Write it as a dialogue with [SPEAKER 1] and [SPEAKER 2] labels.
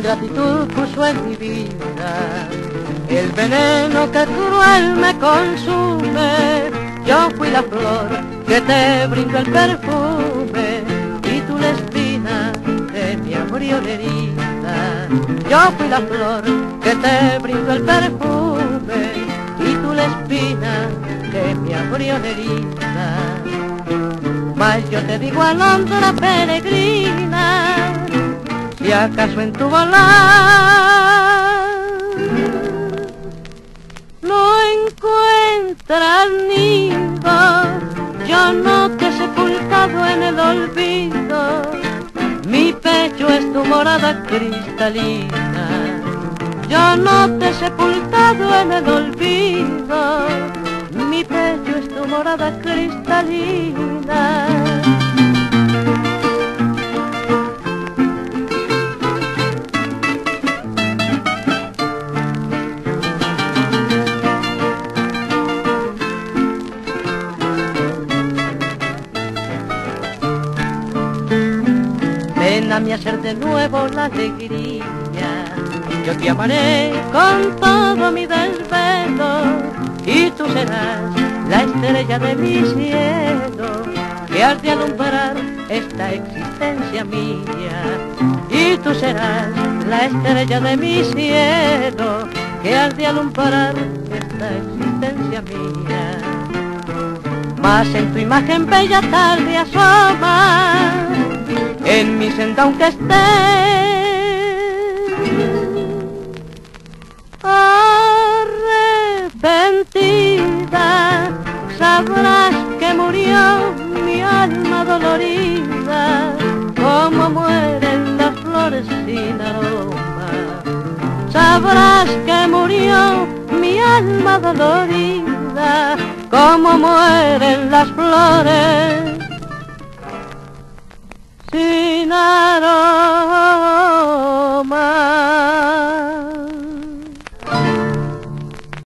[SPEAKER 1] ingratitud puso en mi vida el veneno que cruel me consume. Yo fui la flor que te brindó el perfume y tú la espina de mi herida. Yo fui la flor que te brindó el perfume y tú la espina de mi herida. Mas yo te digo alondra peregrina, si acaso en tu volar no encuentras nido, yo no te he sepultado en el olvido, mi pecho es tu morada cristalina, yo no te he sepultado en el olvido, mi pecho es tu morada cristalina. A hacer de nuevo la alegría. Yo te amaré con todo mi desvelo y tú serás la estrella de mi cielo que has de alumbrar esta existencia mía. Y tú serás la estrella de mi cielo que has de alumbrar esta existencia mía. Mas en tu imagen bella tarde asoma en mi senda aunque esté. Arrepentida sabrás que murió mi alma dolorida como mueren las flores sin aroma. Sabrás que murió mi alma dolorida como mueren las flores